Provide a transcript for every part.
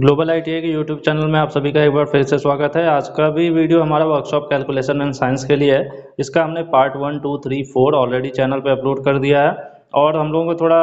Global आई के YouTube channel में आप सभी का एक बार फिर से स्वागत है। आज का भी वीडियो हमारा वर्कशॉप कैलकुलेशन एंड साइंस के लिए है। इसका हमने part one two three four already channel पे अपलोड कर दिया है और हम लोगों को थोड़ा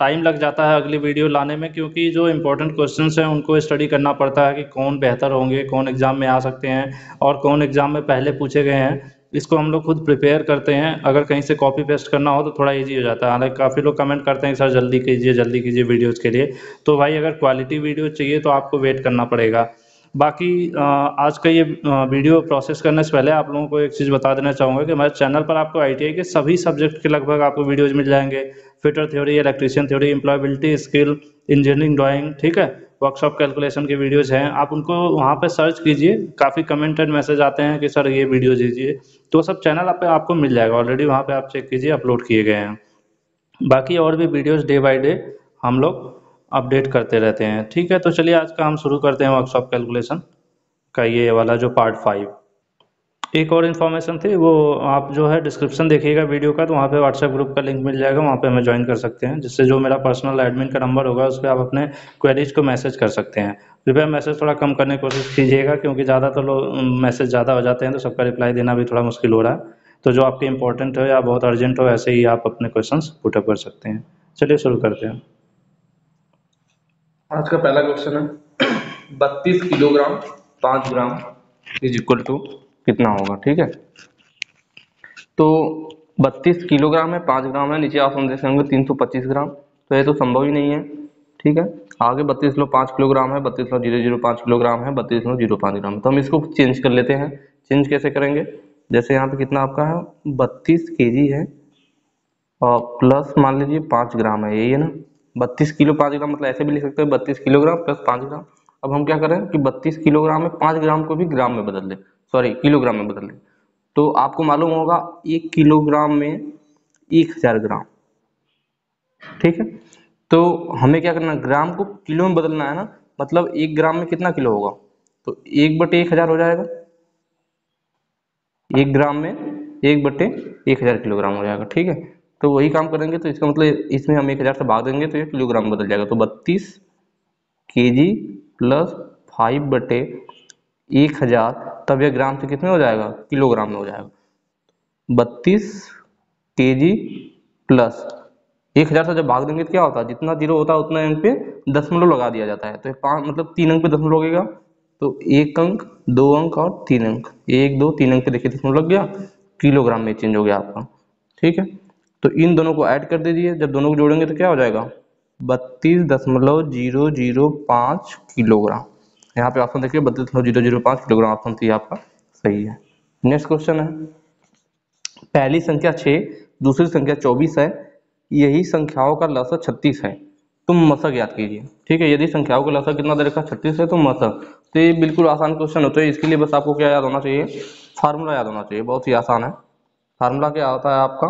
टाइम लग जाता है अगली वीडियो लाने में क्योंकि जो इंपॉर्टेंट क्वेश्चंस हैं उनको स्टडी करना पड़ता है कि कौन बेहतर होंगे, कौन एग्ज़ाम में आ सकते हैं और कौन एग्ज़ाम में पहले पूछे गए हैं। इसको हम लोग खुद प्रिपेयर करते हैं। अगर कहीं से कॉपी पेस्ट करना हो तो थोड़ा इजी हो जाता है। हालाँकि काफ़ी लोग कमेंट करते हैं, सर, जल्दी कीजिए जल्दी कीजिए वीडियोस के लिए। तो भाई, अगर क्वालिटी वीडियो चाहिए तो आपको वेट करना पड़ेगा। बाकी आज का ये वीडियो प्रोसेस करने से पहले आप लोगों को एक चीज़ बता देना चाहूँगा कि हमारे चैनल पर आपको आईटीआई के सभी सब्जेक्ट के लगभग आपको वीडियोज़ मिल जाएँगे। Fitter theory electrician theory employability skill engineering drawing ठीक है? वर्कशॉप कैलकुलेशन के वीडियोज़ हैं, आप उनको वहाँ पर सर्च कीजिए, काफ़ी कमेंटेड मैसेज आते हैं कि, सर, ये वीडियो दीजिए। तो सब चैनल आप आपको मिल जाएगा। ऑलरेडी वहाँ पर आप चेक कीजिए अपलोड किए गए हैं। बाकी और भी वीडियोज़ डे बाई डे हम लोग अपडेट करते रहते हैं। ठीक है तो चलिए आज का हम शुरू करते हैं वर्कशॉप कैलकुलेशन का ये वाला जो पार्ट फाइव एक और इन्फॉर्मेशन थी, वो आप जो है डिस्क्रिप्शन देखिएगा वीडियो का तो वहाँ पे व्हाट्सएप ग्रुप का लिंक मिल जाएगा, वहाँ पे हमें ज्वाइन कर सकते हैं, जिससे जो मेरा पर्सनल एडमिन का नंबर होगा, उस पर आप अपने क्वेरीज को मैसेज कर सकते हैं। कृपया मैसेज थोड़ा कम करने की कोशिश कीजिएगा, क्योंकि ज़्यादातर तो लोग मैसेज ज़्यादा हो जाते हैं तो सबका रिप्लाई देना भी थोड़ा मुश्किल हो रहा है। तो जो आपके इंपॉर्टेंट हो या बहुत अर्जेंट हो, ऐसे ही आप अपने क्वेश्चन पुटअप कर सकते हैं। चलिए शुरू करते हैं। आज का पहला क्वेश्चन है, बत्तीस किलोग्राम, पाँच ग्राम इज़ इक्वल टू कितना होगा, ठीक है? तो बत्तीस किलोग्राम है, पाँच ग्राम है, नीचे आप होंगे तीन सौ पच्चीस ग्राम। तो ये तो संभव ही नहीं है, ठीक है? आगे बत्तीस लो पाँच किलोग्राम है, बत्तीस लो ज़ीरो ज़ीरो पाँच किलोग्राम है, बत्तीस लो ज़ीरो पाँच ग्राम तो हम इसको चेंज कर लेते हैं। चेंज कैसे करेंगे? जैसे यहाँ पे कितना आपका है, बत्तीस के जी है, और प्लस मान लीजिए पाँच ग्राम है, यही है ना? बत्तीस किलो पाँच ग्राम मतलब ऐसे भी लिख सकते हैं, बत्तीस किलोग्राम प्लस पाँच ग्राम। अब हम क्या करें कि बत्तीस किलोग्राम में पाँच ग्राम को भी ग्राम में बदल दें। सॉरी किलोग्राम में बदल दें। तो आपको मालूम होगा, एक किलोग्राम में एक हज़ार ग्राम। ठीक है? तो हमें क्या करना ग्राम को किलो में बदलना है ना? मतलब एक ग्राम में कितना किलो होगा? तो एक बटे एक हज़ार हो जाएगा। एक ग्राम में एक बटे एक हज़ार किलोग्राम हो जाएगा। ठीक है? तो वही काम करेंगे तो इसका मतलब इसमें हम एक हज़ार से भाग देंगे तो ये किलोग्राम बदल जाएगा। तो बत्तीस के जी प्लस फाइव बटे एक हज़ार, तब यह ग्राम से कितने हो जाएगा? किलोग्राम में हो जाएगा। बत्तीस के जी प्लस। एक हज़ार से जब भाग देंगे तो क्या होता है? जितना ज़ीरो होता है, उतना अंक पे दशमलव लगा दिया जाता है। तो पाँच मतलब तीन अंक पे दशमलव लगेगा। तो एक अंक, दो अंक और तीन अंक। एक, दो, तीन अंक पे देखिए दशमलव लग गया। किलोग्राम में चेंज हो गया आपका। ठीक है? तो इन दोनों को ऐड कर दीजिए। जब दोनों को जोड़ेंगे तो क्या हो जाएगा? बत्तीस दशमलव ज़ीरो ज़ीरो पाँच किलोग्राम। यहाँ पे ऑप्शन देखिए, बत्तीस दशमलव ज़ीरो ज़ीरो पाँच किलोग्राम ऑप्शन थी आपका। सही है। नेक्स्ट क्वेश्चन है। पहली संख्या छः, दूसरी संख्या चौबीस है। यही संख्याओं का लसक छत्तीस है। तुम मसक याद कीजिए। ठीक है, यदि संख्याओं का लसक कितना दे रखा छत्तीस है तो मसक। तो ये बिल्कुल आसान क्वेश्चन होता है। इसके लिए बस आपको क्या याद होना चाहिए? फार्मूला याद होना चाहिए। बहुत ही आसान है। फार्मूला क्या होता है आपका?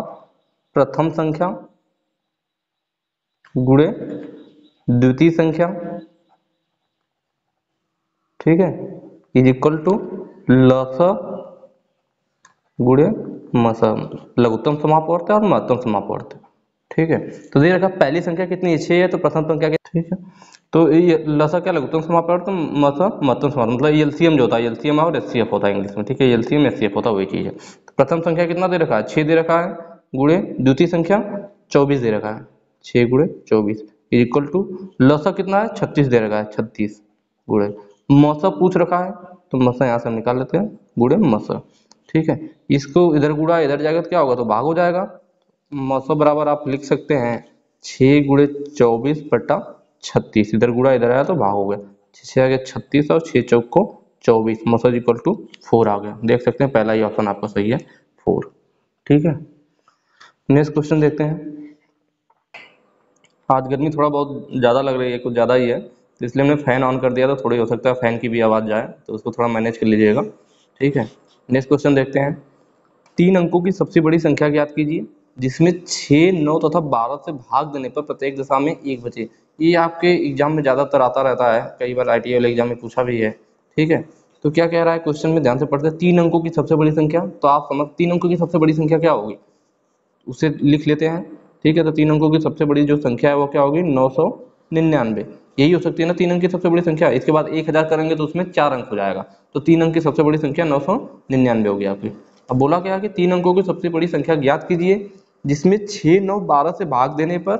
प्रथम संख्या गुड़े द्वितीय संख्या ठीक है? इज़ इक्वल टू लस गुड़े मस। लघुत्तम समापवर्त और महत्तम समापवर्त ठीक है? तो दे रखा, पहली संख्या कितनी छः है तो प्रथम संख्या ठीक है? तो ये लसा क्या लघुत्तम समापवर्त मस महत्तम समापवर्त मतलब एलसीएम जो होता है, एलसीएम और एससीएफ होता है इंग्लिश में। ठीक है? एलसीएम, एससीएफ होता है, वही चीज़ है। तो प्रथम संख्या कितना दे रखा है? छः दे रखा है गुड़े। द्वितीय संख्या चौबीस दे रखा है। छः गुड़े चौबीस। इज़ इक्वल टू लसा कितना है? छत्तीस दे रखा है। छत्तीस गुड़े। मौसा पूछ रखा है तो मसा यहाँ से हम निकाल लेते हैं गुड़े मसा ठीक है, इसको इधर गुड़ा इधर जाएगा तो क्या होगा तो भाग हो जाएगा। मौसा बराबर आप लिख सकते हैं छः गुड़े चौबीस बटा छत्तीस। इधर गुड़ा इधर आया तो भाग हो गया। छः आ गया छत्तीस और छः चौक को चौबीस। मसद इक्वल टू फोर आ गया। देख सकते हैं, पहला ही ऑप्शन आपका सही है फोर ठीक है नेक्स्ट क्वेश्चन देखते हैं। आज गर्मी थोड़ा बहुत ज़्यादा लग रही है, कुछ ज़्यादा ही है। तो इसलिए हमने फ़ैन ऑन कर दिया तो थोड़ी हो सकता है फ़ैन की भी आवाज़ जाए तो उसको थोड़ा मैनेज कर लीजिएगा। ठीक है? नेक्स्ट क्वेश्चन देखते हैं। तीन अंकों की सबसे बड़ी संख्या ज्ञात कीजिए, जिसमें छः नौ तथा बारह से भाग देने पर प्रत्येक दशा में एक बचे। ये आपके एग्ज़ाम में ज़्यादातर आता रहता है, कई बार आई वाले एग्ज़ाम में पूछा भी है। ठीक है? तो क्या कह रहा है? क्वेश्चन में ध्यान से पढ़ते हैं। तीन अंकों की सबसे बड़ी संख्या तो आप समझ, तीन अंकों की सबसे बड़ी संख्या क्या होगी? उसे लिख लेते हैं। ठीक है? तो तीन अंकों की सबसे बड़ी जो संख्या है वो क्या होगी? नौ सौ निन्यानवे। यही हो सकती है ना, तीन अंक की सबसे बड़ी संख्या। इसके बाद एक हज़ार करेंगे तो उसमें चार अंक हो जाएगा। तो तीन अंक की सबसे बड़ी संख्या नौ सौ निन्यानवे हो गया आपकी। अब बोला क्या कि तीन अंकों की सबसे बड़ी संख्या ज्ञात कीजिए, जिसमें छः नौ, बारह से भाग देने पर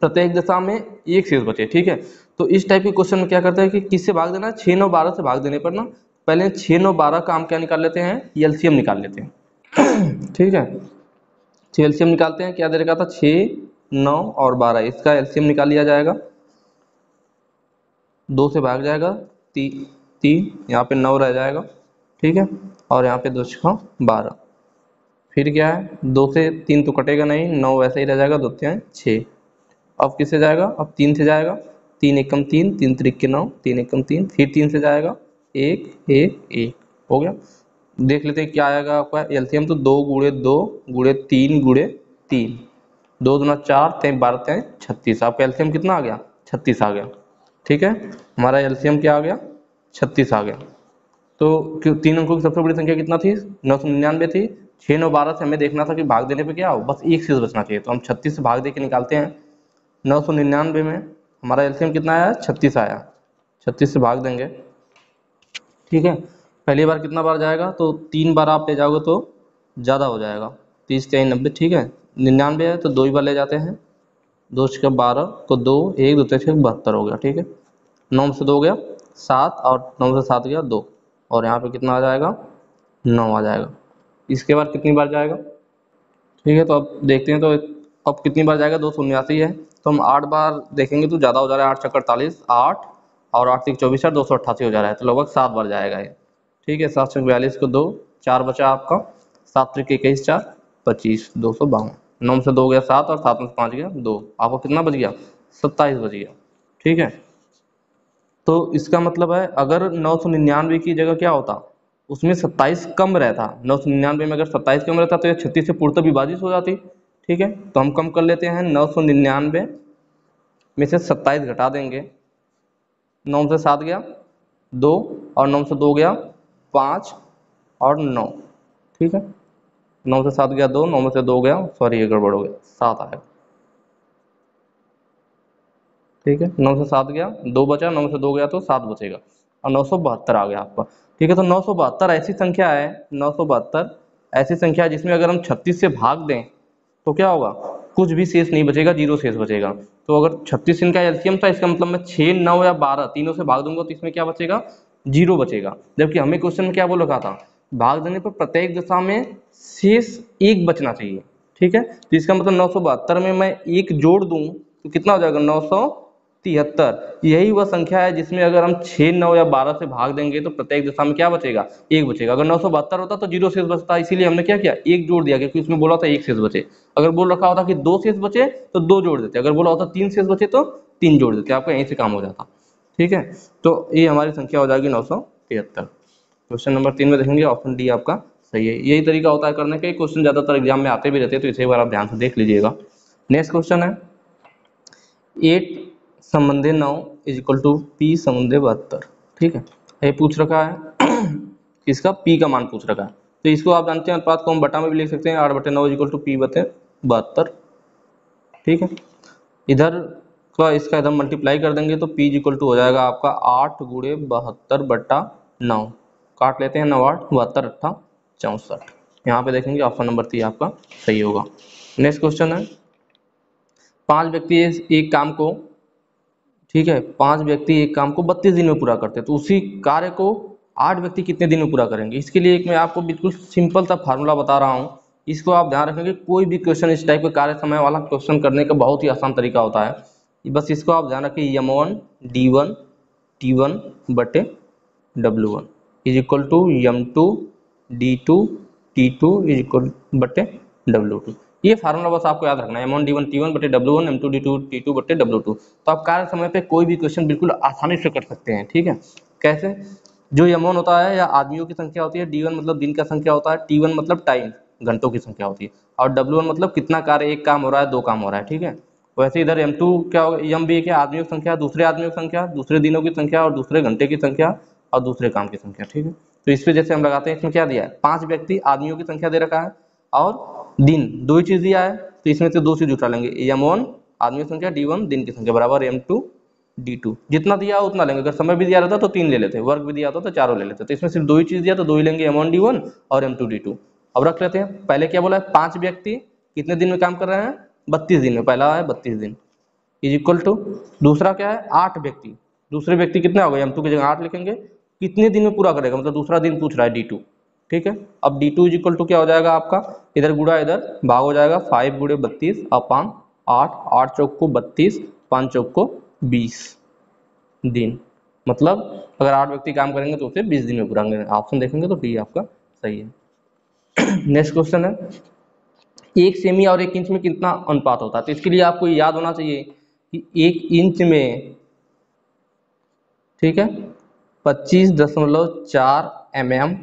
प्रत्येक दशा में एक शेष बचे, ठीक है? तो इस टाइप के क्वेश्चन में क्या करते हैं कि किससे भाग देना? है छः नौ, बारह से भाग देने पर ना, पहले छः नौ, बारह का हम क्या निकाल लेते हैं? एलसीएम निकाल लेते हैं। ठीक है? तो एलसीएम निकालते हैं, क्या दे रखा था? छः नौ और बारह। इसका एलसीएम निकाल लिया जाएगा। दो से भाग जाएगा ती, तीन यहाँ पे नौ रह जाएगा ठीक है? और यहाँ पे दो छः बारह। फिर क्या है? दो से तीन तो कटेगा नहीं नौ वैसे ही रह जाएगा दो तीन छः। अब किससे जाएगा? अब तीन से जाएगा। तीन एकम तीन तीन त्रिक के नौ तीन एकम तीन फिर तीन से जाएगा एक एक एक। हो गया? देख लेते हैं क्या आएगा आपका। एलसीएम तो दो गुड़े दो गुड़े तीन गुड़े तीन। दो दुना चार तीन बारह तीन छत्तीस। आपका एलसीएम कितना आ गया? छत्तीस आ गया। ठीक है? हमारा एलसीएम क्या आ गया? छत्तीस आ गया। तो तीन अंकों की सबसे बड़ी संख्या कितना थी? नौ सौ निन्यानवे थी। छः नौ बारह से हमें देखना था कि भाग देने पे क्या हो। बस एक चीज़ बचना चाहिए। तो हम छत्तीस से भाग दे के निकालते हैं। नौ सौ निन्यानवे में हमारा एलसीएम कितना आया? छत्तीस आया। छत्तीस से भाग देंगे। ठीक है? पहली बार कितना बार जाएगा? तो तीन बार आप ले जाओगे तो ज़्यादा हो जाएगा। तीस तीन नब्बे ठीक है? निन्यानवे है तो दो ही बार ले जाते हैं। दो छः बारह को दो, एक दो छः बहत्तर हो गया, ठीक है? नौ से दो गया, सात और नौ से सात गया, दो। और यहाँ पे कितना आ जाएगा? नौ आ जाएगा। इसके बाद कितनी बार जाएगा? ठीक है तो अब देखते हैं तो अब कितनी बार जाएगा? दो सौ उन्यासी है। तो हम आठ बार देखेंगे तो ज़्यादा हो जा रहा है, आठ चक्कर अड़तालीस आठ और आठ तीन चौबीस दो सौ अट्ठासी हो जा रहा है तो लगभग सात बार जाएगा ये। ठीक है, सात सौ बयालीस को दो, चार बचा आपका, सात त्रिक इक्कीस, चार पच्चीस, दो सौ बावन। नौ से दो गया, सात और सात में से पाँच गया, दो। आपको कितना बच गया? सत्ताईस बच गया। ठीक है तो इसका मतलब है, अगर नौ सौ निन्यानवे की जगह क्या होता? उसमें सत्ताईस कम रहता। नौ सौ निन्यानवे में अगर सत्ताईस कम रहता तो यह छत्तीस से पूर्णतः विभाजित हो जाती। ठीक है? तो हम कम कर लेते हैं। नौ सौ निन्यानवे में से सत्ताईस घटा देंगे। नौ से सात गया, दो, और नौ से दो गया, पाँच, और नौ। ठीक है? नौ से सात गया, दो, नौ में से दो गया, सॉरी, ये गड़बड़ हो गया, सात आएगा ठीक है, नौ से सात गया, दो बचा, नौ से दो गया तो सात बचेगा। और नौ सौ बहत्तर आ गया आपका। ठीक है तो नौ सौ बहत्तर ऐसी संख्या है, नौ सौ बहत्तर ऐसी संख्या है जिसमें अगर हम छत्तीस से भाग दें तो क्या होगा? कुछ भी शेष नहीं बचेगा, ज़ीरो शेष बचेगा। तो अगर छत्तीस इनका एल्सियम था, इसका मतलब मैं छः नौ या बारह, तीनों से भाग दूँगा तो इसमें क्या बचेगा? ज़ीरो बचेगा। जबकि हमें क्वेश्चन में क्या बोल रखा था? भाग देने पर प्रत्येक दशा में शेष एक बचना चाहिए। ठीक है तो इसका मतलब नौ सौ बहत्तर में मैं एक जोड़ दूँ तो कितना हो जाएगा? नौ सौ तिहत्तर। यही वह संख्या है जिसमें अगर हम छः नौ या बारह से भाग देंगे तो प्रत्येक दशा में क्या बचेगा? एक बचेगा। अगर नौ सौ बहत्तर होता तो ज़ीरो शेष बचता इसीलिए हमने क्या किया? एक जोड़ दिया, क्योंकि उसमें बोला था एक शेष बचे। अगर बोल रखा होता कि दो शेष बचे तो दो जोड़ देते। अगर बोला होता तीन शेष बचे तो तीन जोड़ देते। आपका यहीं से काम हो जाता। ठीक है? तो ये हमारी संख्या हो जाएगी नौ सौ तिहत्तर। क्वेश्चन नंबर तीन में देखेंगे, ऑप्शन डी आपका सही है। यही तरीका होता है करने का। क्वेश्चन ज़्यादातर एग्ज़ाम में आते भी रहते हैं तो इसे बार आप ध्यान से देख लीजिएगा। नेक्स्ट क्वेश्चन है। एट संबंधे नौ इज़ इक्वल टू पी संबंधे बहत्तर। ठीक है? ये पूछ रखा है। इसका पी का मान पूछ रखा है। तो इसको आप जानते हैं, अनुपात को हम बटा में भी लिख सकते हैं। आठ बटे नौ इक्वल टू पी बटे बहत्तर। ठीक है? इधर का इसका इधर मल्टीप्लाई कर देंगे तो पी इक्वल टू हो जाएगा आपका आठ गुड़े बहत्तर बट्टा नौ। काट लेते हैं नौ आठ, बहत्तर अट्ठा चौंसठ। यहाँ पे देखेंगे ऑप्शन नंबर थ्री आपका सही होगा। नेक्स्ट क्वेश्चन है। पाँच व्यक्ति एक काम को ठीक है, पाँच व्यक्ति एक काम को बत्तीस दिन में पूरा करते हैं तो उसी कार्य को आठ व्यक्ति कितने दिन में पूरा करेंगे? इसके लिए एक मैं आपको बिल्कुल सिंपल सा फार्मूला बता रहा हूँ। इसको आप ध्यान रखेंगे, कोई भी क्वेश्चन इस टाइप के कार्य समय वाला क्वेश्चन करने का बहुत ही आसान तरीका होता है। बस इसको आप ध्यान रखिए M one D one T one बटे W one is equal to M two D two T two is equal to W two ये फार्मूला बस आपको याद रखना है M one D one T one बटे W one M two D two T two बटे W two तो आप कार्य समय पे कोई भी क्वेश्चन बिल्कुल आसानी से कर सकते हैं, ठीक है? कैसे? जो एम वन होता है या आदमियों की संख्या होती है डी वन मतलब दिन का संख्या होता है टी वन मतलब टाइम घंटों की संख्या होती है। और डब्ल्यू वन मतलब कितना कार्य, एक काम हो रहा है, दो काम हो रहा है, ठीक है? वैसे इधर एम टू क्या होगा एम बी क्या आदमियों की संख्या, दूसरे आदमियों की संख्या, दूसरे दिनों की संख्या और दूसरे घंटे की संख्या और दूसरे काम की संख्या, ठीक है? तो इस पर जैसे हम लगाते हैं, इसमें क्या दिया है? पाँच व्यक्ति आदमियों की संख्या दे रखा है और दिन, दो ही चीज़ दिया है तो इसमें से दो चीज़ उठा लेंगे। एम वन आदमी की संख्या डी वन दिन की संख्या बराबर एम टू डी टू जितना दिया उतना लेंगे। अगर समय भी दिया रहता तो तीन ले लेते वर्क भी दिया होता तो चारों ले लेते। तो इसमें सिर्फ़ दो ही चीज़ दिया तो दो ही लेंगे एम वन डी वन और एम टू डी टू अब रख लेते हैं। पहले क्या बोला है? पाँच व्यक्ति कितने दिन में काम कर रहे हैं? बत्तीस दिन में। पहला है बत्तीस दिन। इज़ इक्वल टू दूसरा क्या है? आठ व्यक्ति। दूसरे व्यक्ति कितने हो गए? एम टू की जगह आठ लिखेंगे। कितने दिन में पूरा करेगा? मतलब दूसरा दिन पूछ रहा है डी टू ठीक है? अब D two is equal to क्या हो जाएगा आपका? इधर गुड़ा इधर भाग हो जाएगा। फाइव गुड़े बत्तीस अपान आठ आठ चौक को बत्तीस, पाँच चौक को बीस दिन। मतलब अगर आठ व्यक्ति काम करेंगे तो उसे बीस दिन में पूरा करेंगे। ऑप्शन देखेंगे तो डी आपका सही है। नेक्स्ट क्वेश्चन है। एक सेमी और एक इंच में कितना अनुपात होता है? तो इसके लिए आपको याद होना चाहिए कि एक इंच में, ठीक है, पच्चीस दशमलव चार एम एम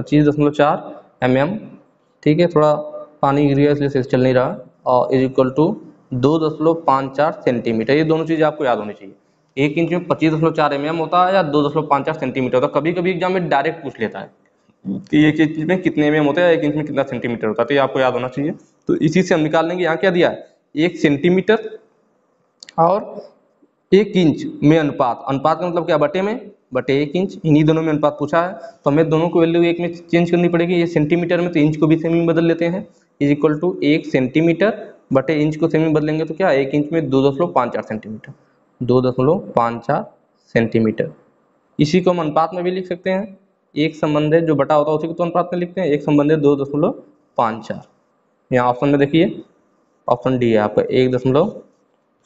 पच्चीस दशमलव चार एम एम ठीक है, थोड़ा पानी गिर गया इसलिए चल नहीं रहा, और इज़ इक्वल टू दो दशमलव पाँच चार सेंटीमीटर, ये दोनों चीज़ें आपको याद होनी चाहिए। एक इंच में पच्चीस दशमलव चार एम होता है या दो दशमलव पाँच चार सेंटीमीटर होता है कभी कभी एग्ज़ाम में डायरेक्ट पूछ लेता है कि एक इंच में कितने एम होता है एक इंच में कितना सेंटीमीटर होता है तो ये आपको याद होना चाहिए। तो इसी से हम निकाल लेंगे यहाँ क्या दिया है? एक सेंटीमीटर और एक इंच में अनुपात। अनुपात का मतलब क्या, बटे में? बटे एक इंच, इन्हीं दोनों में अनुपात पूछा है तो हमें दोनों को वैल्यू एक में चेंज करनी पड़ेगी। ये सेंटीमीटर में तो इंच को भी सेमी में बदल लेते हैं। इज़ इक्वल टू एक सेंटीमीटर बटे इंच को सेमी बदलेंगे तो क्या? एक इंच में दो दशमलव पाँच चार सेंटीमीटर दो दशमलव पाँच चार सेंटीमीटर इसी को हम अनुपात में भी लिख सकते हैं। एक संबंध है, जो बटा होता है उसी को तो अनुपात में लिखते हैं। एक संबंध है दो दशमलव पाँच चार। यहाँ ऑप्शन में देखिए ऑप्शन डी है आपका, एक दशमलव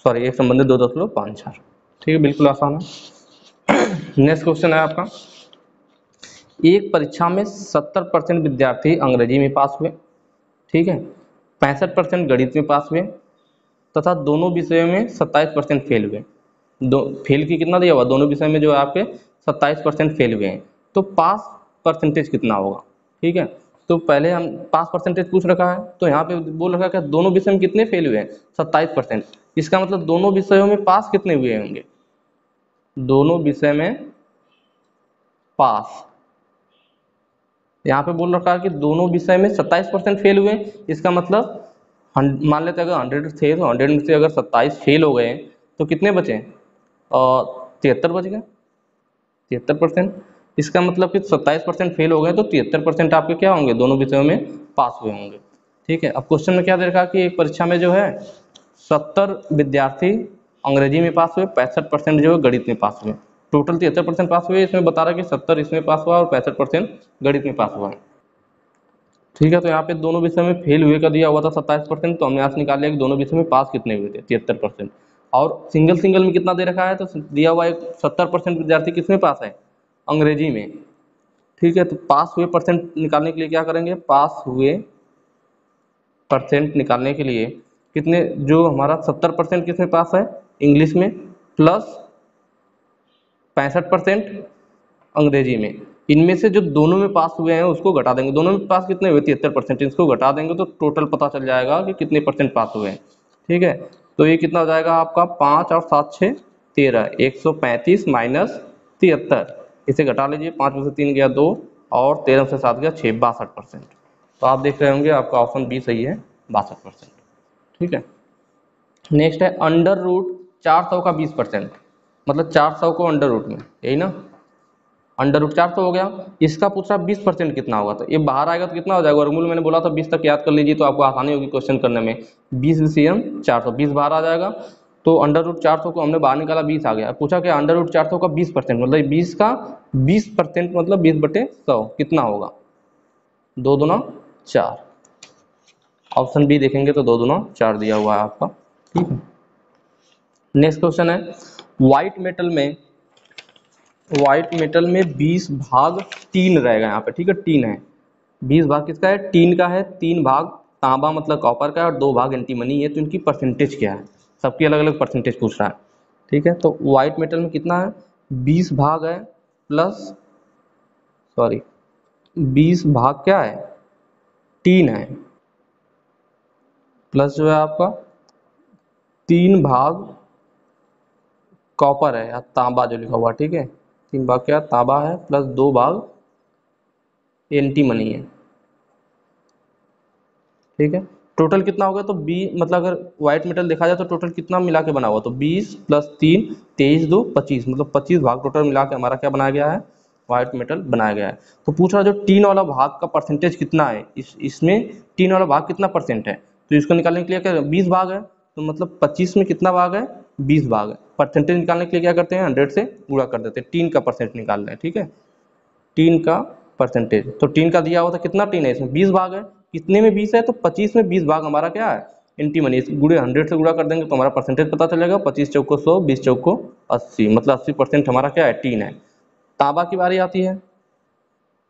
सॉरी एक संबंध है दो दशमलव पाँच चार। ठीक है, बिल्कुल आसान है। नेक्स्ट क्वेश्चन है आपका। एक परीक्षा में सत्तर परसेंट विद्यार्थी अंग्रेज़ी में पास हुए, ठीक है? पैंसठ परसेंट गणित में पास हुए, तथा दोनों विषयों में सत्ताईस परसेंट फेल हुए। दो फेल की कितना दिया हुआ? दोनों विषय में जो है आपके सत्ताईस परसेंट फेल हुए हैं। तो पास परसेंटेज कितना होगा, ठीक है? तो पहले हम पास परसेंटेज पूछ रखा है तो यहाँ पे बोल रखा है कि दोनों विषय में कितने फेल हुए हैं? सत्ताईस परसेंट। इसका मतलब दोनों विषयों में पास कितने हुए होंगे? दोनों विषय में पास। यहाँ पे बोल रखा है कि दोनों विषय में सत्ताईस परसेंट फेल हुए, इसका मतलब मान लेते अगर हंड्रेड थे तो हंड्रेड में से अगर सत्ताईस फेल हो गए तो कितने बचे? तिहत्तर बच गए। तिहत्तर परसेंट। इसका मतलब कि सत्ताईस परसेंट फेल हो गए तो तिहत्तर परसेंट आपके क्या होंगे? दोनों विषयों में पास हुए होंगे। ठीक है, अब क्वेश्चन में क्या दे रखा कि एक परीक्षा में जो है सत्तर विद्यार्थी अंग्रेज़ी में पास हुए, पैंसठ परसेंट जो है गणित में पास हुए। टोटल तिहत्तर परसेंट पास हुए, इसमें बता रहा है कि सत्तर इसमें पास हुआ और पैंसठ परसेंट गणित में पास हुआ ठीक है तो यहाँ पे दोनों विषय में फेल हुए का दिया हुआ था सत्ताईस परसेंट तो हमने से निकाल लिया कि दोनों विषय में पास कितने हुए थे, तिहत्तर परसेंट। और सिंगल सिंगल में कितना दे रखा है तो दिया हुआ एक सत्तर परसेंट विद्यार्थी किसमें पास है? अंग्रेज़ी में। ठीक है तो पास हुए परसेंट निकालने के लिए क्या करेंगे? पास हुए परसेंट निकालने के लिए कितने, जो हमारा सत्तर परसेंट किसमें पास है? इंग्लिश में प्लस पैंसठ परसेंट अंग्रेज़ी में। इनमें से जो दोनों में पास हुए हैं, उसको घटा देंगे। दोनों में पास कितने हुए? तिहत्तर परसेंट। इसको घटा देंगे तो टोटल पता चल जाएगा कि कितने परसेंट पास हुए हैं। ठीक है? तो ये कितना हो जाएगा आपका? पाँच और सात, छः, तेरह। एक सौ पैंतीस माइनस तिहत्तर। इसे घटा लीजिए। पाँच में से तीन गया दो और तेरह से सात गया छः, बासठ परसेंट। तो आप देख रहे होंगे आपका ऑप्शन बी सही है, बासठ परसेंट। ठीक है? नेक्स्ट है अंडर रूट चार सौ का बीस परसेंट। मतलब चार सौ को अंडर रूट में। यही ना? अंडर रूट चार सौ हो गया। इसका पूछ रहा बीस परसेंट कितना होगा? तो ये बाहर आएगा तो कितना हो जाएगा? वर्गमूल मैंने बोला था बीस तक याद कर लीजिए तो आपको आसानी होगी क्वेश्चन करने में। बीस सी एम चार सौ। बीस बाहर आ जाएगा। तो अंडर रूट चार सौ को हमने बाहर निकाला, बीस आ गया। पूछा कि अंडर रूट चार सौ का बीस परसेंट। मतलब बीस का बीस परसेंट मतलब बीस बटे सौ। कितना होगा? दो दुना चार। ऑप्शन बी देखेंगे तो दो दुना चार दिया हुआ है आपका। ठीक है? नेक्स्ट क्वेश्चन है। व्हाइट मेटल में व्हाइट मेटल में 20 भाग तीन रहेगा यहाँ पे, ठीक है? तीन है। 20 भाग किसका है? तीन का है। तीन भाग तांबा मतलब कॉपर का है, और दो भाग एंटीमनी है। तो इनकी परसेंटेज क्या है? सबकी अलग अलग परसेंटेज पूछ रहा है, ठीक है? तो व्हाइट मेटल में कितना है? बीस भाग है प्लस सॉरी बीस भाग क्या है? तीन है। प्लस जो है आपका, तीन भाग कॉपर है, या तांबा जो लिखा हुआ, ठीक है? तीन भाग क्या? तांबा है प्लस दो भाग एंटी मनी है। ठीक है? टोटल कितना होगा? तो बी मतलब अगर व्हाइट मेटल देखा जाए तो टोटल कितना मिला के बना हुआ? तो बीस प्लस तीन, तेईस दो, पच्चीस। मतलब पच्चीस भाग टोटल मिला के हमारा क्या बनाया गया है? व्हाइट मेटल बनाया गया है। तो पूछ रहा जो टीन वाला भाग का परसेंटेज कितना है? इस, इसमें टीन वाला भाग कितना परसेंट है? तो इसको निकालने के लिए क्या, बीस भाग है? तो मतलब पच्चीस में कितना भाग है? बीस भाग है। परसेंटेज निकालने के लिए क्या करते हैं? हंड्रेड से गुणा कर देते हैं। टीन का परसेंट निकाल रहे हैं, ठीक है? टीन का परसेंटेज तो टीन का दिया हुआ था, कितना टीन है? इसमें बीस भाग है। कितने में बीस है? तो पच्चीस में बीस भाग हमारा क्या है? एंटी मनी गुड़े हंड्रेड से गुड़ा कर देंगे तो हमारा परसेंटेज पता चलेगा। पच्चीस चौको सौ, बीस चौको अस्सी। मतलब अस्सी परसेंट हमारा क्या है? टीन है। तांबा की बारी आती है।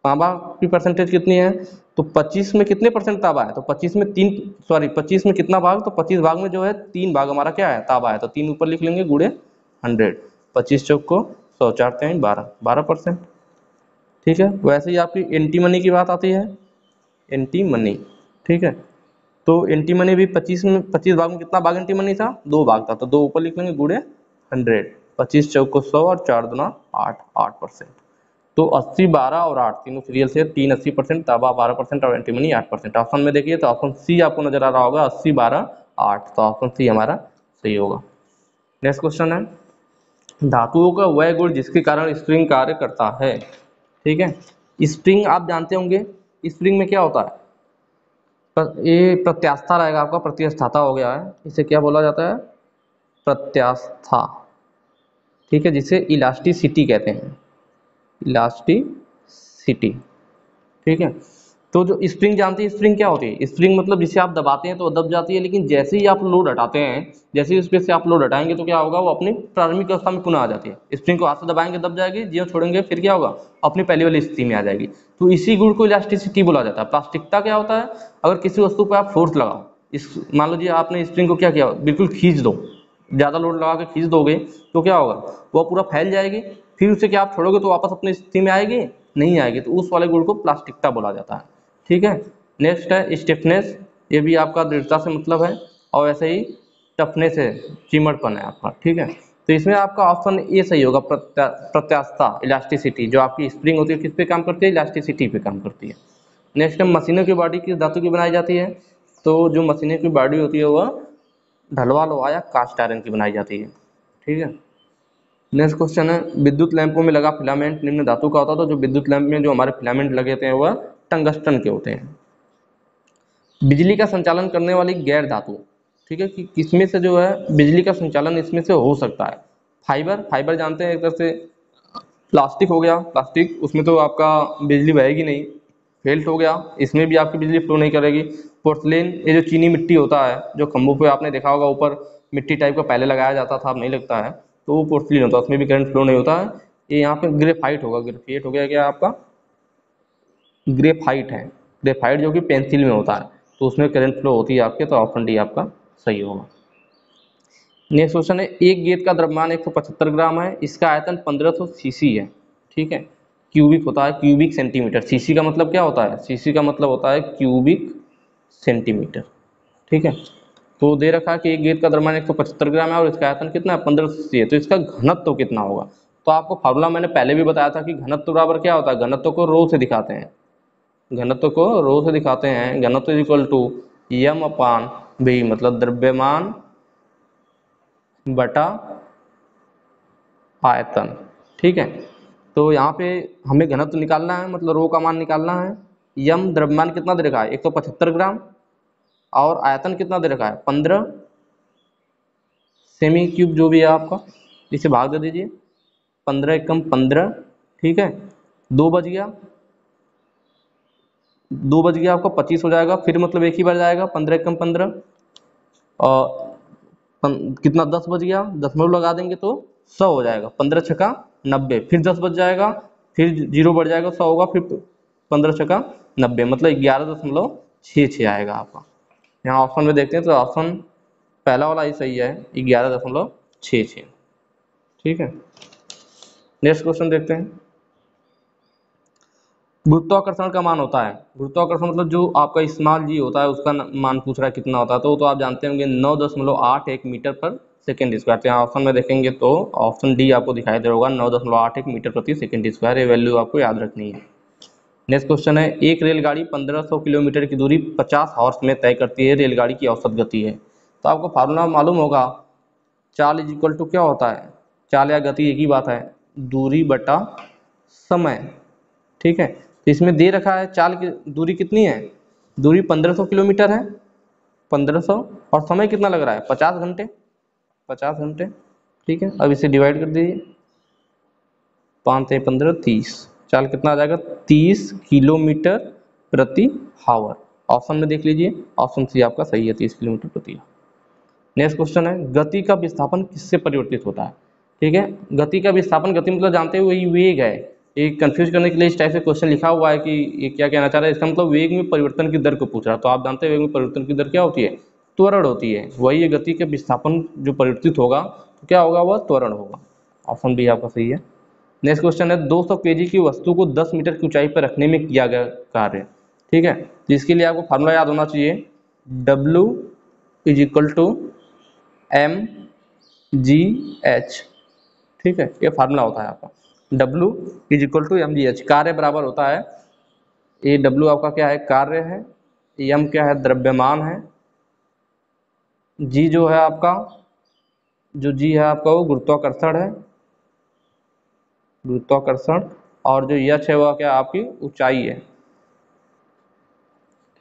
तांबा की परसेंटेज कितनी है? तो 25 में कितने परसेंट तांबा है? तो 25 में तीन सॉरी 25 में कितना भाग? तो 25 भाग में जो है, तीन भाग हमारा क्या है? तांबा है। तो तीन ऊपर लिख लेंगे गुड़े हंड्रेड। पच्चीस चौक को सौ चार तीन बारह। बारह परसेंट ठीक है? वैसे ही आपकी एंटी मनी की बात आती है। एंटी मनी ठीक है? तो एंटी मनी भी पच्चीस में, पच्चीस भाग में कितना भाग एंटी मनी था? दो भाग था। तो दो ऊपर लिख लेंगे गुड़े हंड्रेड। पच्चीस चौक को सौ और चार दुना आठ आठ परसेंट तो अस्सी बारह और आठ तीनों सीरियल से तीन अस्सी परसेंट ताबा बारह परसेंट और एंटीमनी आठ परसेंट ऑप्शन में देखिए तो ऑप्शन सी आपको नज़र आ रहा होगा, अस्सी बारह, आठ। तो ऑप्शन सी हमारा सही होगा। नेक्स्ट क्वेश्चन है। धातुओं का वह गुण जिसके कारण स्प्रिंग कार्य करता है। ठीक है? स्प्रिंग आप जानते होंगे स्प्रिंग में क्या होता है? ये प्रत्यास्था रहेगा आपका प्रत्यास्थाता हो गया है। इसे क्या बोला जाता है? प्रत्यास्था। ठीक है, जिसे इलास्टिसिटी कहते हैं। इलास्टिसिटी ठीक है? तो जो स्प्रिंग जानते हैं स्प्रिंग क्या होती है? स्प्रिंग मतलब जिसे आप दबाते हैं तो दब जाती है, लेकिन जैसे ही आप लोड हटाते हैं, जैसे ही उस पर से आप लोड हटाएँगे तो क्या होगा? वो अपनी प्रारंभिक अवस्था में पुनः आ जाती है। स्प्रिंग को हाथ से दबाएँगे, दब जाएगी, जियो छोड़ेंगे, फिर क्या होगा? अपनी पहली वाली स्थिति में आ जाएगी। तो इसी गुण को इलास्टिसिटी बोला जाता है। प्लास्टिकता क्या होता है? अगर किसी वस्तु पर आप फोर्स लगाओ, इस, मान लीजिए आपने स्प्रिंग को क्या किया? बिल्कुल खींच दो। ज़्यादा लोड लगा के खींच दोगे तो क्या होगा? वो पूरा फैल जाएगी फिर उसे क्या आप छोड़ोगे तो वापस अपनी स्थिति में आएगी? नहीं आएगी। तो उस वाले गुण को प्लास्टिकता बोला जाता है। ठीक है? नेक्स्ट है स्टिफनेस ये भी आपका दृढ़ता से मतलब है और ऐसे ही टफनेस है चिमड़पन है आपका। ठीक है? तो इसमें आपका ऑप्शन ए सही होगा, प्रत्या, प्रत्यास्था इलास्टिसिटी जो आपकी स्प्रिंग होती है, किस पे काम करती है? इलास्टिसिटी पे काम करती है। नेक्स्ट है, मशीनों की बॉडी किस धातु की बनाई जाती है? तो जो मशीनों की बॉडी होती है, वह ढलवा लोहा या कास्ट आयरन की बनाई जाती है। ठीक है? नेक्स्ट क्वेश्चन है, विद्युत लैंपों में लगा फिलामेंट निम्न धातु का होता था तो विद्युत लैंप में जो हमारे फिलामेंट लगे होते हैं, वह टंगस्टन के होते हैं। बिजली का संचालन करने वाली गैर धातु, ठीक है, कि किसमें से जो है, बिजली का संचालन इसमें से हो सकता है। फाइबर फाइबर जानते हैं, एक तरह से प्लास्टिक हो गया, प्लास्टिक, उसमें तो आपका बिजली बहेगी नहीं, फेल्ट हो गया, इसमें भी आपकी बिजली फ्लो नहीं करेगी। पोर्सलेन, ये जो चीनी मिट्टी होता है, जो खम्भों पे आपने देखा होगा, ऊपर मिट्टी टाइप का पहले लगाया जाता था, अब नहीं लगता है। तो वो पोर्सलिन होता है, उसमें भी करंट फ्लो नहीं होता। है ये यहाँ पे ग्रेफाइट होगा ग्रेफाइट हो गया क्या आपका? ग्रेफाइट है। ग्रेफाइट जो कि पेंसिल में होता है। तो उसमें करंट फ्लो होती है आपके तो ऑप्शन डी आपका सही होगा। नेक्स्ट क्वेश्चन है, एक गेट का द्रव्यमान 175 ग्राम है, इसका आयतन 1500 सीसी है, ठीक है? क्यूबिक होता है क्यूबिक सेंटीमीटर सीसी का मतलब क्या होता है? सीसी का मतलब होता है क्यूबिक सेंटीमीटर ठीक है? तो दे रखा कि एक गेंद का द्रव्यमान एक सौ पचहत्तर ग्राम है और इसका आयतन कितना है? पंद्रह सी है। तो इसका घनत्व तो कितना होगा? तो आपको फार्मूला मैंने पहले भी बताया था कि घनत्व बराबर क्या होता है? घनत्व को रो से दिखाते हैं। घनत्व को रो से दिखाते हैं। घनत्व is equal to M upon V मतलब द्रव्यमान बटा आयतन। ठीक है? तो यहाँ पे हमें घनत्व निकालना है मतलब रो का मान निकालना है। यम द्रव्यमान कितना दे रखा है? एक सौ पचहत्तर ग्राम। और आयतन कितना दे रखा है? पंद्रह। सेमी क्यूब जो भी है आपका इसे भाग दे दीजिए। पंद्रह एकम पंद्रह ठीक है? दो बज गया। दो बज गया आपका पच्चीस हो जाएगा। फिर मतलब एक ही बार जाएगा पंद्रह एकम पंद्रह। और पन, कितना दस बज गया? दशमलव लगा देंगे तो सौ हो जाएगा। पंद्रह छका नब्बे। फिर दस बज जाएगा फिर ज़ीरो बढ़ जाएगा सौ होगा फिर पंद्रह छका नब्बे। मतलब ग्यारह दशमलव छः छः आएगा आपका। यहाँ ऑप्शन में देखते हैं तो ऑप्शन पहला वाला ही सही है, ग्यारह दशमलव छ छ ठीक है? नेक्स्ट क्वेश्चन देखते हैं। गुरुत्वाकर्षण का मान होता है। गुरुत्वाकर्षण मतलब जो आपका स्मॉल जी होता है, उसका मान पूछ रहा है कितना होता है तो तो आप जानते होंगे, नौ दशमलव आठ एक मीटर पर सेकेंड स्क्वायर तो यहाँ ऑप्शन में देखेंगे तो ऑप्शन डी आपको दिखाई दे रहा होगा, नौ दशमलव आठ एक मीटर प्रति सेकेंड स्क्वायर ये वैल्यू आपको याद रखनी है। नेक्स्ट क्वेश्चन है, एक रेलगाड़ी 1500 किलोमीटर की दूरी 50 हॉर्स में तय करती है, रेलगाड़ी की औसत गति है। तो आपको फार्मूला मालूम होगा, चाल इज़ इक्वल टू क्या होता है? चाल या गति एक ही बात है, दूरी बटा समय। ठीक है? तो इसमें दे रखा है, चाल की दूरी कितनी है? दूरी 1500 किलोमीटर है 1500 और समय कितना लग रहा है? 50 घंटे। 50 घंटे। ठीक है? अब इसे डिवाइड कर दीजिए। पाँच पंद्रह, तीस। चाल कितना आ जाएगा? तीस किलोमीटर प्रति हावर ऑप्शन में देख लीजिए। ऑप्शन सी आपका सही है, तीस किलोमीटर प्रति नेक्स्ट क्वेश्चन है, गति का विस्थापन किससे परिवर्तित होता है? ठीक है? गति का विस्थापन, गति मतलब जानते हुए वही वेग है। एक कंफ्यूज करने के लिए इस टाइप से क्वेश्चन लिखा हुआ है कि ये क्या कहना चाह रहा है? इसका मतलब वेग में परिवर्तन की दर को पूछ रहा है। तो आप जानते हैं वेग में परिवर्तन की दर क्या होती है? त्वरण होती है। वही गति के विस्थापन जो परिवर्तित होगा तो क्या होगा? वह त्वरण होगा। ऑप्शन बी आपका सही है। नेक्स्ट क्वेश्चन है 200 सौ की वस्तु को 10 मीटर की ऊंचाई पर रखने में किया गया कार्य। ठीक है? जिसके लिए आपको फार्मूला याद होना चाहिए। W is equal to M G H ठीक है? ये फार्मूला होता है आपका। W is equal to M G H कार्य बराबर होता है। ए W आपका क्या है? कार्य है। एम क्या है? द्रव्यमान है। जी जो है आपका, जो जी है आपका, वो गुरुत्वाकर्षण है। गुरुत्वाकर्षण और जो यच है वह क्या आपकी ऊंचाई है।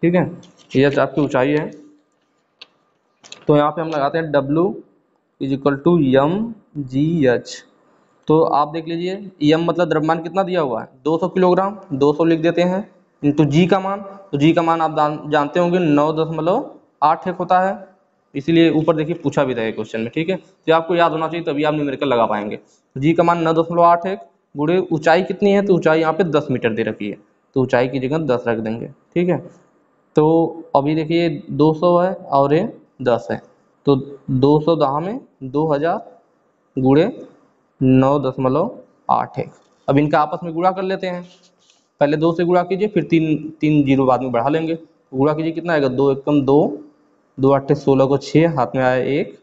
ठीक है? यच आपकी ऊंचाई है। तो यहाँ पे हम लगाते हैं W is equal to M G H तो आप देख लीजिए यम मतलब द्रव्यमान कितना दिया हुआ है? 200 किलोग्राम 200 लिख देते हैं। इंटू जी का मान तो जी का मान आप जानते होंगे, नौ दशमलव आठ एक होता है। इसीलिए ऊपर देखिए पूछा भी था क्वेश्चन में, ठीक है? तो आपको याद होना चाहिए, तभी आप न्यूमेरिकल लगा पाएँगे। जी का मान नौ दशमलव आठ एक गुड़े, ऊंचाई कितनी है? तो ऊंचाई यहाँ पे दस मीटर दे रखी है। तो ऊंचाई की जगह दस रख देंगे, ठीक है? तो अभी देखिए दो सौ है और ये दस है। तो दो सौ दहा में दो हज़ार गुड़े नौ दशमलव आठ है। अब इनका आपस में गुड़ा कर लेते हैं। पहले दो से गुड़ा कीजिए, फिर तीन तीन ज़ीरो बाद में बढ़ा लेंगे। गुड़ा कीजिए कितना आएगा? दो एकम दो दो अट्ठे सोलह को छः हाथ में आया एक,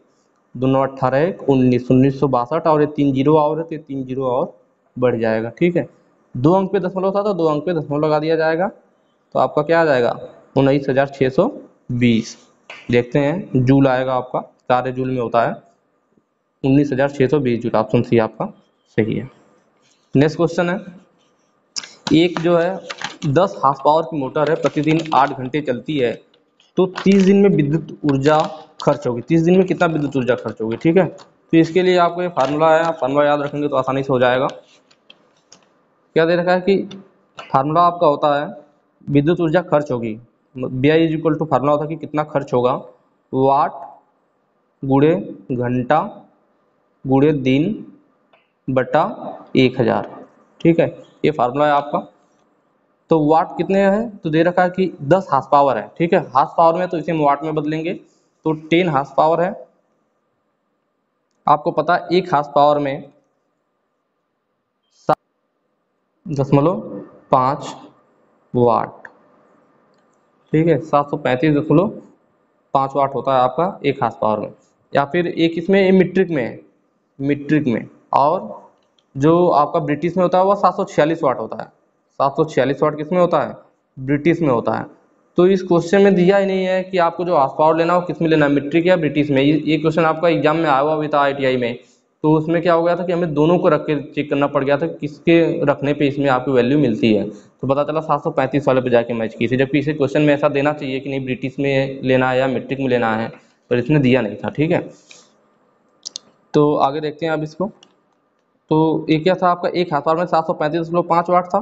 दो नौ अट्ठारह एक, उन्नीस उन्नीस सौ बासठ और ये तीन ज़ीरो और है तो तीन ज़ीरो और बढ़ जाएगा, ठीक है? दो अंक पे दशमलव था तो दो अंक पे दशमलव लगा दिया जाएगा। तो आपका क्या आ जाएगा? उन्नीस हज़ार छः सौ बीस। देखते हैं, जूल आएगा आपका कार्य जूल में होता है। उन्नीस हज़ार छः सौ बीस जूल ऑप्शन सी आपका सही है। नेक्स्ट क्वेश्चन है। एक जो है, दस हाफ़ पावर की मोटर है, प्रतिदिन आठ घंटे चलती है। तो तीस दिन में विद्युत ऊर्जा खर्च होगी। तीस दिन में कितना विद्युत ऊर्जा खर्च होगी, ठीक है? तो इसके लिए आपको ये फार्मूला है फार्मूला याद रखेंगे तो आसानी से हो जाएगा। क्या दे रखा है कि फार्मूला आपका होता है, विद्युत ऊर्जा खर्च होगी। B I is equal to formula होता है कि कितना खर्च होगा? वाट गुड़े घंटा गुड़े दिन बटा एक हज़ार। ठीक है? ये फार्मूला है आपका। तो वाट कितने हैं? तो दे रखा है कि 10 हार्स पावर है। ठीक है? हार्स पावर में तो इसे हम वाट में बदलेंगे। तो 10 हार्स पावर है। आपको पता है, एक हार्स पावर में दशमलव पाँच वाट। ठीक है, सात सौ पैंतीस दशमलव पाँच वाट होता है आपका एक हाथ पावर में। या फिर एक इसमें मीट्रिक में है। मीट्रिक में। और जो आपका ब्रिटिश में होता है वह सात सौ छियालीस वाट होता है। सात सौ छियालीस वाट किसमें होता है? ब्रिटिश में होता है। तो इस क्वेश्चन में दिया ही नहीं है कि आपको जो हाथ पावर लेना हो किसमें लेना है? मीट्रिक या ब्रिटिश में? ये क्वेश्चन आपका एग्ज़ाम में आया हुआ भी था आईटीआई में। तो उसमें क्या हो गया था कि हमें दोनों को रख के चेक करना पड़ गया था किसके रखने पे इसमें आपकी वैल्यू मिलती है। तो पता चला सात सौ पैंतीस वाले पे जाके मैच की। थी जबकि इसे क्वेश्चन में ऐसा देना चाहिए कि नहीं ब्रिटिश में लेना है या मेट्रिक में लेना है, पर इसने दिया नहीं था, ठीक है? तो आगे देखते हैं आप इसको। तो ये क्या था आपका? एक हाथ पावर में सात सौ पैंतीस दशमलव पाँच वाट था,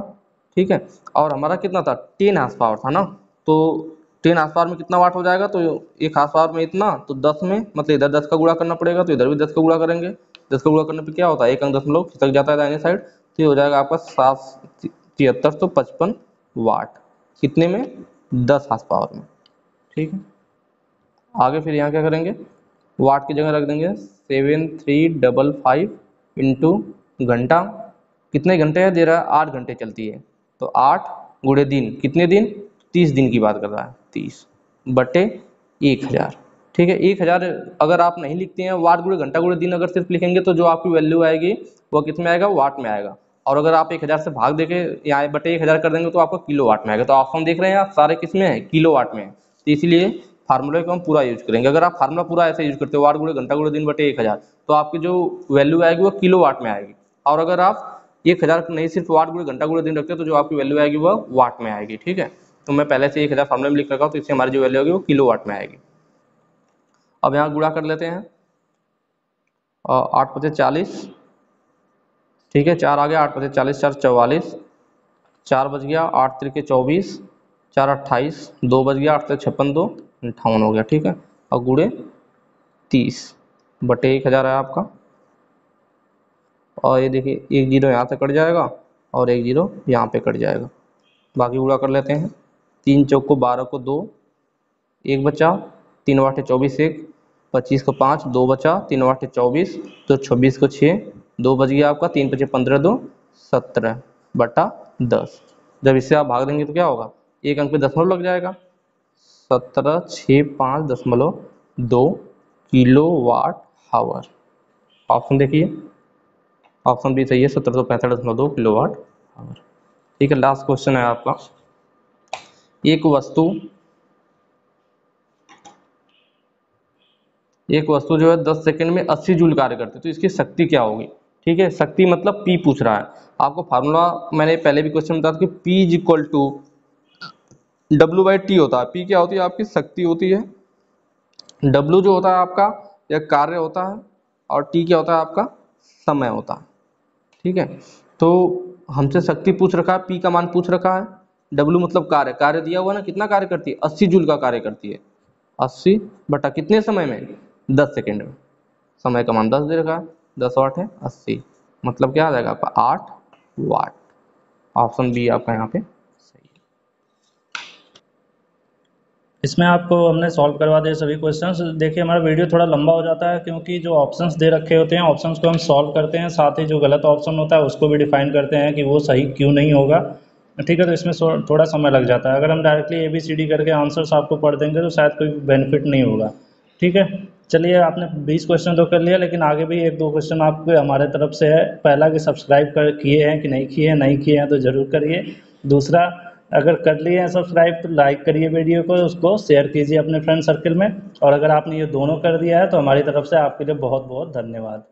ठीक है? और हमारा कितना था? टेन हाथ पावर था ना? तो टेन हाथ पावर में कितना वाट हो जाएगा? तो एक हाथ पावर में इतना तो दस में मतलब इधर दस का गुणा करना पड़ेगा तो इधर भी दस का गुणा करेंगे। दस का गुणा करने पर क्या होता है? एक अंक दशमलव खिसक जाता है दाहिने साइड तो ये हो जाएगा आपका सात तिहत्तर सौ पचपन वाट। कितने में? दस हाथ पावर में। ठीक है? आगे फिर यहाँ क्या करेंगे? वाट की जगह रख देंगे। Seven three double five into घंटा। कितने घंटे है? दे रहा है आठ घंटे चलती है। तो आठ गुड़े दिन कितने दिन? तीस दिन की बात कर रहा है। तीस बटे एक हज़ार। ठीक है, एक हज़ार अगर आप नहीं लिखते हैं, वाट गुड़े घंटा गुड़े दिन अगर सिर्फ़ लिखेंगे तो जो आपकी वैल्यू आएगी, वो किसमें आएगा? वाट में आएगा। और अगर आप एक हज़ार से भाग देके यहाँ बटे एक हज़ार कर देंगे तो आपको किलो वाट में आएगा। तो ऑप्शन देख रहे हैं, आप सारे किसमें है? किलो वाट में। तो इसीलिए फार्मूले को हम पूरा यूज़ करेंगे। अगर आप फार्मूला पूरा ऐसे यूज़ करते हो, वाट गुड़े घंटा गुड़े दिन बटे एक हज़ार तो आपकी जो वैल्यू आएगी वो किलो वाट में आएगी। और अगर आप एक हज़ार नहीं, सिर्फ़ वाट गुड़े घंटा गुड़े दिन रखते हो तो जो आपकी वैल्यू आएगी वो वाट में आएगी। ठीक है? तो मैं पहले से एक हज़ार फार्मूले में लिख रखा हूँ तो इससे हमारी जो वैल्यू होगी वो किलो वाट में आएगी। अब यहाँ गुड़ा कर लेते हैं। आठ पचे चालीस। ठीक है, चार आ गया, आठ पचे चालीस, चार चौवालीस। चार बज गया, आठ तरीके चौबीस। चार अट्ठाईस, दो बज गया, आठ से छप्पन, दो। अंठावन हो गया, ठीक है। और गुड़े तीस। बटे एक हज़ार है आपका। और ये देखिए, एक ज़ीरो यहाँ से कट जाएगा और एक ज़ीरो यहाँ पे कट जाएगा। बाकी गुड़ा कर लेते हैं। तीन चौक को बारह को दो। एक बचा तीन बाटे चौबीस एक, पच्चीस को पाँच, दो बचा, तीन बाटे चौबीस तो छब्बीस को छः, दो बज गया आपका, तीन पचे पंद्रह दो, सत्रह बटा दस। जब इससे आप भाग देंगे तो क्या होगा? एक अंक पे दशमलव लग जाएगा। सत्रह, छः, पाँच दशमलव दो किलो वाट हावर। ऑप्शन देखिए। ऑप्शन बी सही है, सत्रह सौ पैंसठ दशमलव दो किलो वाट हावर। ठीक है, लास्ट क्वेश्चन है आपका। एक वस्तु एक वस्तु जो है 10 सेकंड में 80 जूल कार्य करती है तो इसकी शक्ति क्या होगी? ठीक है, शक्ति मतलब पी पूछ रहा है। आपको फार्मूला मैंने पहले भी क्वेश्चन बताया कि P is equal to W by T होता है। पी क्या होती है? आपकी शक्ति होती है। डब्ल्यू जो होता है आपका, यह कार्य होता है और टी क्या होता है? आपका समय होता है। ठीक है तो हमसे शक्ति पूछ रखा है पी का मान पूछ रखा है। डब्ल्यू मतलब कार्य। कार्य दिया हुआ ना, कितना कार्य करती है? अस्सी जूल का कार्य करती है। अस्सी बटा कितने समय में? दस सेकेंड में। समय का मान दस दे रखा दस वाट है, अस्सी। मतलब क्या आ जाएगा आपका? आठ वाट। ऑप्शन बी आपका यहाँ पे सही इसमें आपको हमने सॉल्व करवा दिए सभी क्वेश्चंस देखिए, हमारा वीडियो थोड़ा लंबा हो जाता है क्योंकि जो ऑप्शंस दे रखे होते हैं ऑप्शंस को हम सॉल्व करते हैं, साथ ही जो गलत ऑप्शन होता है, उसको भी डिफाइन करते हैं कि वो सही क्यों नहीं होगा। ठीक है तो इसमें थोड़ा समय लग जाता है। अगर हम directly A B C D करके आंसर्स आपको पढ़ देंगे तो शायद कोई बेनिफिट नहीं होगा। ठीक है? चलिए, आपने 20 क्वेश्चन तो कर लिया, लेकिन आगे भी एक दो क्वेश्चन आपके हमारे तरफ़ से है। पहला कि सब्सक्राइब कर, किए हैं कि नहीं किए हैं? नहीं किए हैं तो ज़रूर करिए। दूसरा, अगर कर लिए हैं सब्सक्राइब तो लाइक करिए वीडियो को, उसको शेयर कीजिए अपने फ्रेंड सर्कल में। और अगर आपने ये दोनों कर दिया है तो हमारी तरफ़ से आपके लिए बहुत बहुत धन्यवाद।